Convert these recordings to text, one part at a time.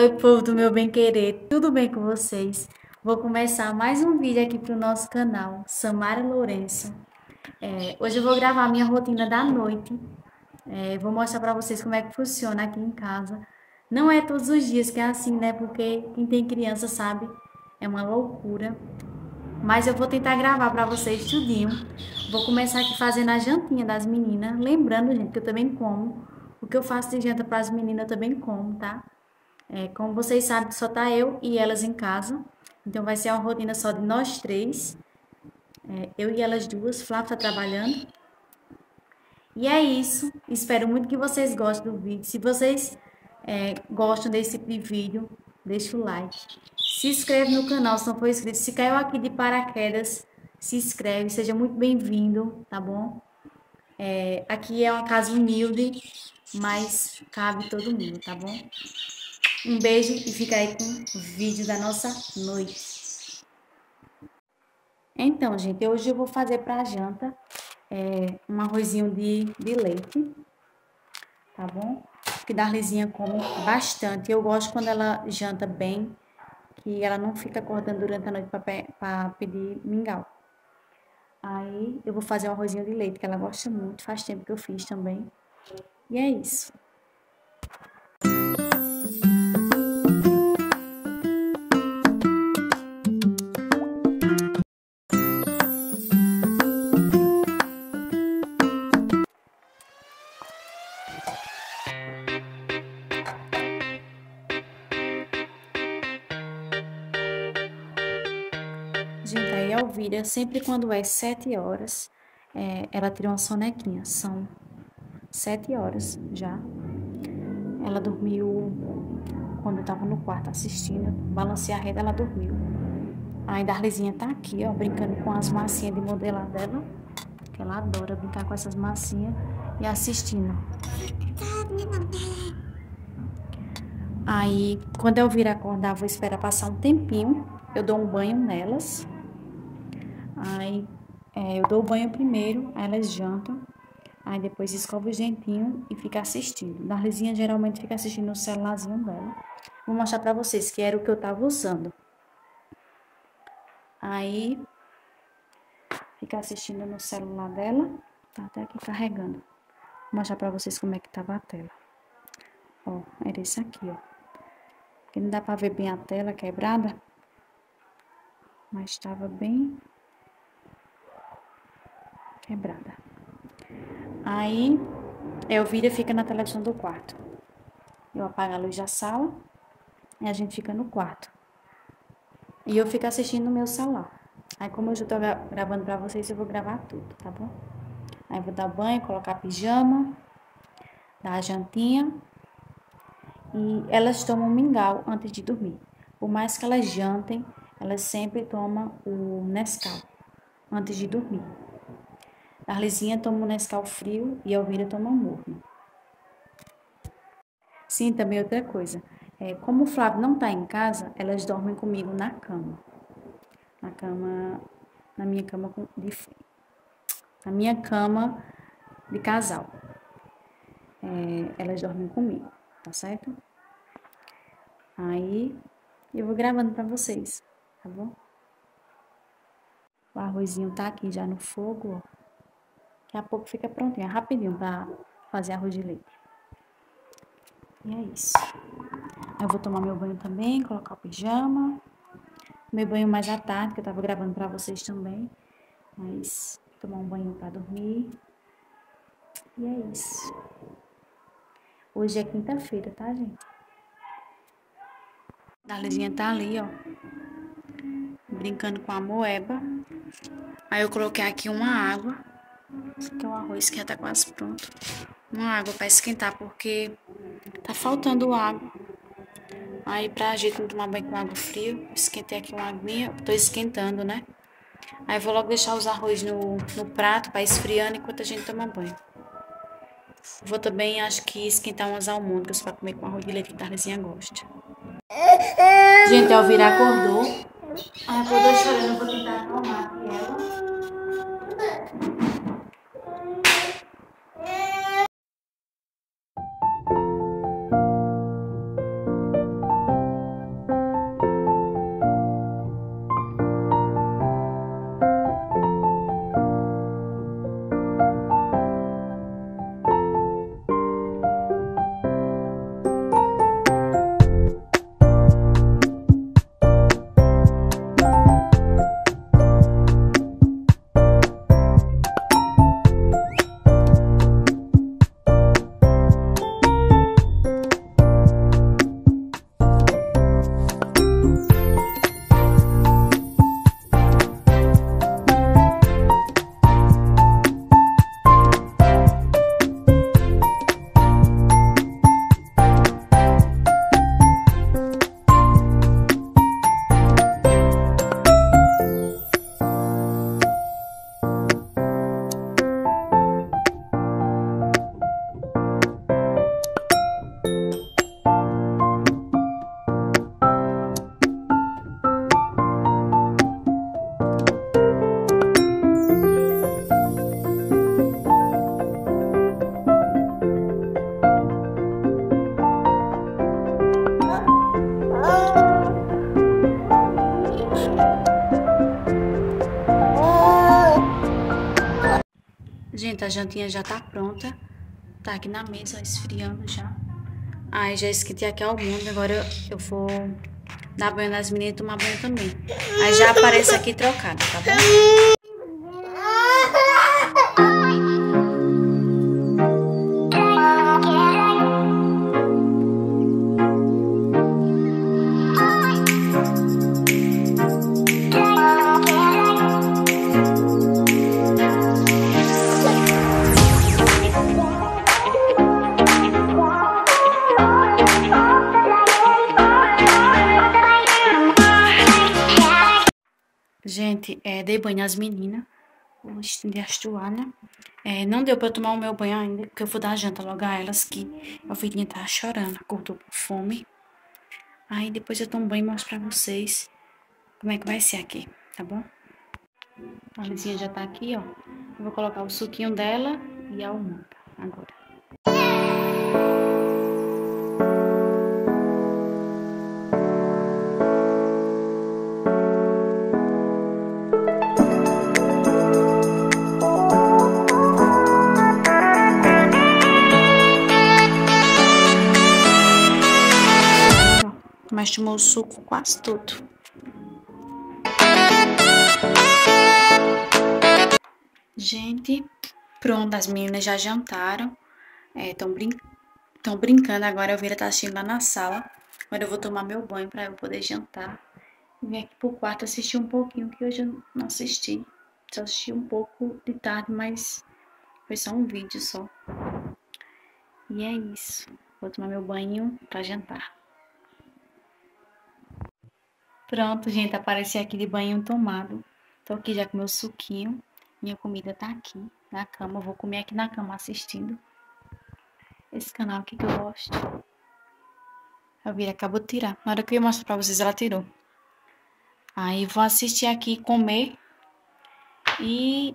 Oi, povo do meu bem-querer, tudo bem com vocês? Vou começar mais um vídeo aqui para o nosso canal, Samara Lourenço. É, hoje eu vou gravar minha rotina da noite. É, vou mostrar para vocês como é que funciona aqui em casa. Não é todos os dias que é assim, né? Porque quem tem criança sabe, é uma loucura. Mas eu vou tentar gravar para vocês tudinho. Vou começar aqui fazendo a jantinha das meninas. Lembrando, gente, que eu também como. O que eu faço de janta para as meninas eu também como, tá? É, como vocês sabem, só tá eu e elas em casa. Então vai ser uma rotina só de nós três. É, eu e elas duas. Flávio tá trabalhando. E é isso. Espero muito que vocês gostem do vídeo. Se vocês é, gostam desse tipo de vídeo, deixa o like. Se inscreve no canal se não for inscrito. Se caiu aqui de paraquedas, se inscreve. Seja muito bem-vindo, tá bom? É, aqui é uma casa humilde, mas cabe todo mundo, tá bom? Um beijo e fica aí com o vídeo da nossa noite. Então, gente, hoje eu vou fazer pra janta é, um arrozinho de, de leite, tá bom? Que Darlizinha come bastante. Eu gosto quando ela janta bem, que ela não fica acordando durante a noite para pedir mingau. Aí eu vou fazer um arrozinho de leite, que ela gosta muito, faz tempo que eu fiz também. E é isso. Aí a Elvira, sempre quando é sete horas, é, ela tira uma sonequinha. São sete horas já. Ela dormiu quando eu tava no quarto assistindo. Balancei a rede, ela dormiu. Aí Darlezinha tá aqui, ó, brincando com as massinhas de modelar dela. Que ela adora brincar com essas massinhas e assistindo. Aí, quando eu vir acordar, vou esperar passar um tempinho. Eu dou um banho nelas. Aí é, eu dou banho primeiro, elas jantam. Aí depois escova o dentinho e fica assistindo. Darlizinha geralmente fica assistindo no celularzinho dela. Vou mostrar pra vocês que era o que eu tava usando. Aí fica assistindo no celular dela. Tá até aqui carregando. Vou mostrar pra vocês como é que tava a tela. Ó, era esse aqui, ó. Porque não dá pra ver bem a tela quebrada. Mas estava bem quebrada. Aí, Elvira fica na televisão do quarto. Eu apago a luz da sala e a gente fica no quarto. E eu fico assistindo no meu celular. Aí, como eu já tô gravando pra vocês, eu vou gravar tudo, tá bom? Aí, vou dar banho, colocar pijama, dar a jantinha. E elas tomam mingau antes de dormir. Por mais que elas jantem, elas sempre tomam o Nescau antes de dormir. Arlezinha toma um Nescau frio e Elvira toma um morno. Sim, também outra coisa. É, como o Flávio não está em casa, elas dormem comigo na cama. Na cama, na minha cama de na minha cama de casal. É, elas dormem comigo, tá certo? Aí eu vou gravando para vocês, tá bom? O arrozinho tá aqui já no fogo, ó. Daqui a pouco fica prontinho, é rapidinho para fazer arroz de leite. E é isso. Eu vou tomar meu banho também, colocar o pijama. Meu banho mais à tarde, que eu tava gravando para vocês também. Mas tomar um banho para dormir. E é isso. Hoje é quinta-feira, tá, gente? A Lizinha tá ali, ó. Brincando com a moeba. Aí eu coloquei aqui uma água aqui é o arroz que já tá quase pronto. Uma água para esquentar, porque tá faltando água. Aí pra gente não tomar banho com água fria, esquentei aqui uma aguinha, tô esquentando, né? Aí vou logo deixar os arroz no, no prato para esfriando enquanto a gente toma banho. Vou também, acho que, esquentar umas almôndegas para comer com arroz de leite que a Darlezinha gosta. Gente, ao virar acordou. Aí acordou chorando, vou tentar acalmar a jantinha já tá pronta. Tá aqui na mesa, esfriando já. Ai, já esquentei aqui ao mundo. Agora eu, eu vou dar banho nas meninas e tomar banho também. Aí já aparece aqui trocado, tá bom? Gente, é, dei banho às meninas. Vou estender as toalhas. É, não deu pra tomar o meu banho ainda, porque eu vou dar janta logo a elas, que a filhinha tá chorando, acordou com fome. Aí depois eu tomo banho e mostro pra vocês como é que vai ser aqui, tá bom? A Lizinha já tá aqui, ó. Eu vou colocar o suquinho dela e a almôndega agora. Mas tomou o suco quase todo. Gente, pronto, as meninas já jantaram. Estão é, brin brincando agora. A Vera tá assistindo lá na sala. Agora eu vou tomar meu banho para eu poder jantar. Vim aqui pro quarto assistir um pouquinho, que hoje eu não assisti. Só assisti um pouco de tarde, mas foi só um vídeo só. E é isso. Vou tomar meu banho para jantar. Pronto, gente, apareci aqui de banho tomado. Tô aqui já com meu suquinho. Minha comida tá aqui na cama. vou comer aqui na cama assistindo esse canal aqui que eu gosto. A Vira acabou de tirar. Na hora que eu ia mostrar pra vocês, ela tirou. Aí vou assistir aqui, comer. E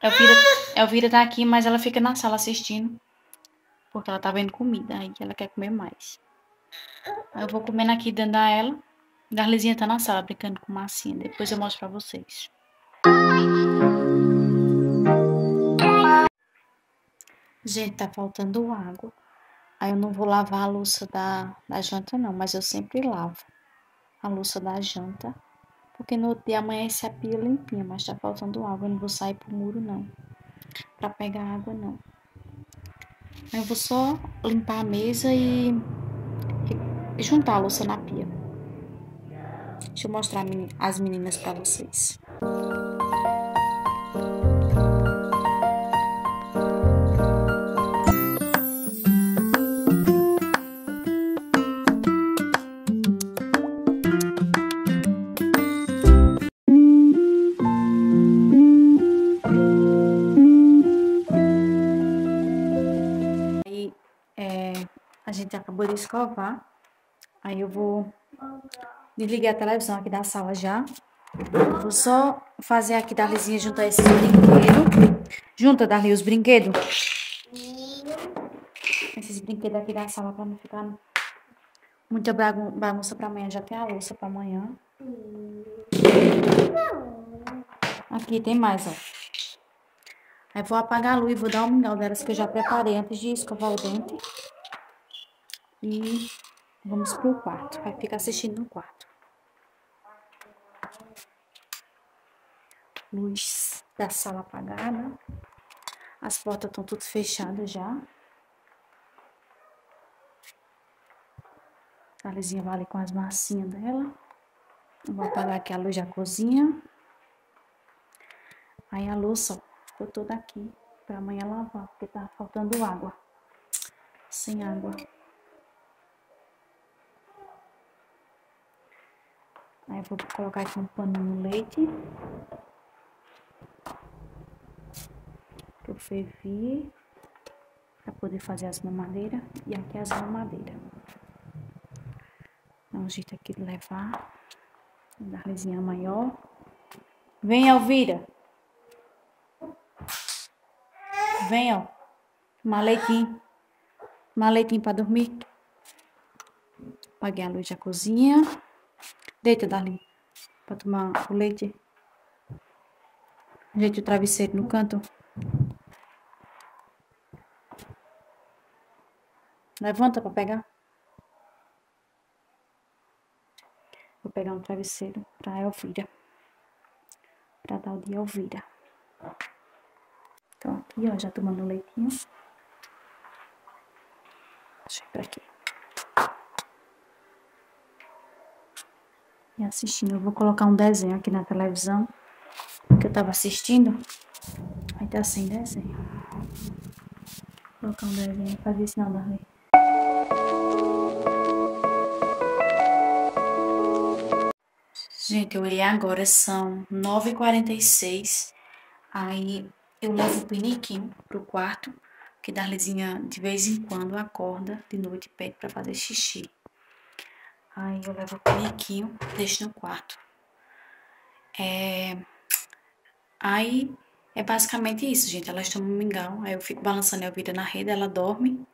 Elvira, Elvira tá aqui, mas ela fica na sala assistindo. Porque ela tá vendo comida. Aí ela quer comer mais. Eu vou comendo aqui dentro da ela. Darlezinha tá na sala brincando com massinha. Depois eu mostro pra vocês. Gente, tá faltando água. Aí eu não vou lavar a louça da, da janta não, mas eu sempre lavo a louça da janta. Porque no outro dia amanhece a pia limpinha, mas tá faltando água. Eu não vou sair pro muro não, pra pegar água não. Aí eu vou só limpar a mesa e, e juntar a louça na pia. Deixa eu mostrar as meninas para vocês. Aí, é, a gente acabou de escovar. Aí eu vou Desliguei a televisão aqui da sala já. Vou só fazer aqui Darlizinha juntar esses brinquedos. Junta, Darli, os brinquedos. Esses brinquedos aqui da sala pra não ficar muita bagunça pra amanhã. Já tem a louça pra amanhã. Aqui tem mais, ó. Aí vou apagar a luz e vou dar um mingau delas que eu já preparei antes de escovar o dente. E vamos pro quarto. Vai ficar assistindo no quarto. Luz da sala apagada. As portas estão tudo fechadas já. A Lizinha vai ali com as massinhas dela. vou apagar aqui a luz da cozinha. Aí a louça, ó, ficou toda aqui pra amanhã lavar, porque tá faltando água. Sem água. Aí vou colocar aqui um pano no leite. Que eu fervi para poder fazer as mamadeiras e aqui as mamadeiras. Dá um jeito aqui de levar, da resinha maior. Vem, Elvira. Vem, ó. Tomar leitinho para dormir. Apaguei a luz da cozinha. Deita, Darlene. Para tomar o leite. Ajeite o travesseiro no canto. Levanta pra pegar. Vou pegar um travesseiro pra Elvira. Pra dar o de Elvira. Então, aqui, ó, já tomando leitinho. Deixa eu ir aqui. E assistindo. Eu vou colocar um desenho aqui na televisão. Que eu tava assistindo. Aí tá sem desenho. Vou colocar um desenho pra ver se não Gente, eu olhei agora, são 9h46. Aí eu levo o piniquinho pro quarto, que Darlizinha de vez em quando acorda de noite e pede pra fazer xixi. Aí eu levo o piniquinho, deixo no quarto. É... Aí é basicamente isso, gente. Elas tomam um mingau, aí eu fico balançando a Elvira na rede, ela dorme.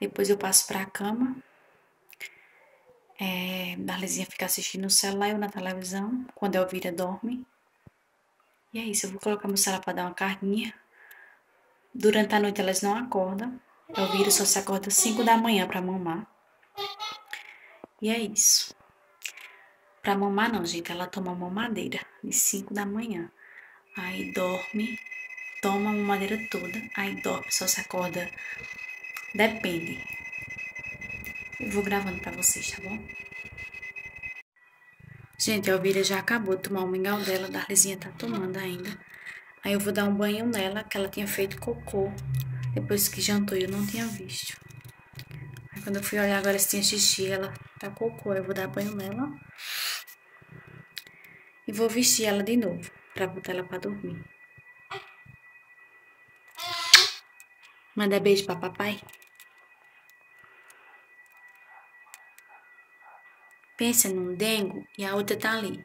Depois eu passo pra cama, é, Darlezinha fica assistindo no celular ou na televisão, quando a Elvira dorme. E é isso, eu vou colocar meu celular para dar uma carninha. Durante a noite elas não acordam. A Elvira só se acorda às 5 da manhã para mamar. E é isso. Pra mamar não, gente, ela toma mamadeira de 5 da manhã. Aí dorme, toma a mamadeira toda, aí dorme, só se acorda. Depende. Eu vou gravando pra vocês, tá bom? Gente, a Elvira já acabou de tomar o mingau dela, a Darlizinha tá tomando ainda. Aí eu vou dar um banho nela, que ela tinha feito cocô. Depois que jantou eu não tinha visto. Aí quando eu fui olhar agora se tinha xixi, ela tá cocô. Eu vou dar banho nela. E vou vestir ela de novo, pra botar ela pra dormir. Manda beijo pra papai. Pensa num dengo e a outra tá ali,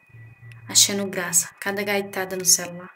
achando graça, cada gaitada no celular.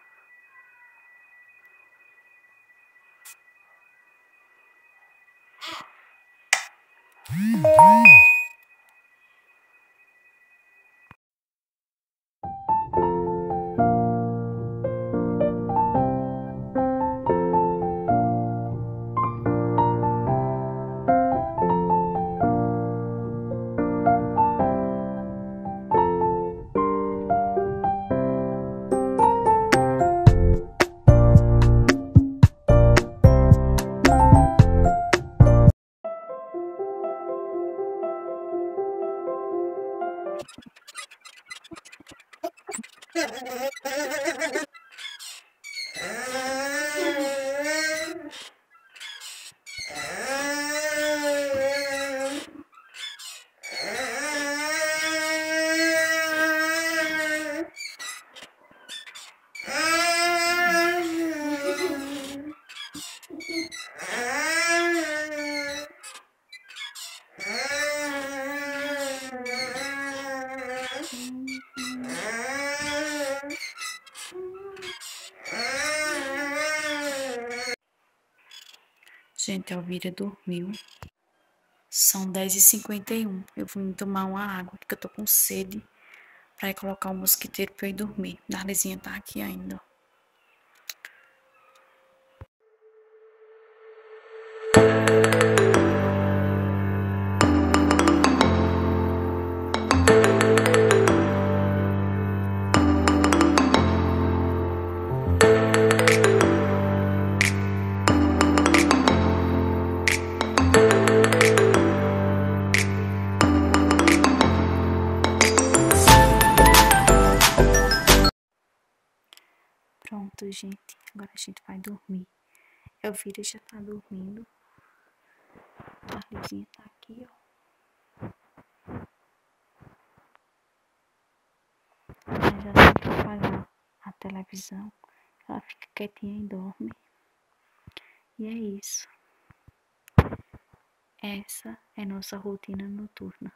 Gente, a Elvira dormiu. São 10h51. Eu vim tomar uma água, porque eu tô com sede. Pra colocar o um mosquiteiro pra eu ir dormir. Darlezinha tá aqui ainda. Elvira já tá dormindo. A Lizinha tá aqui, ó. Ela já tentou apagar a televisão. Ela fica quietinha e dorme. E é isso. Essa é nossa rotina noturna.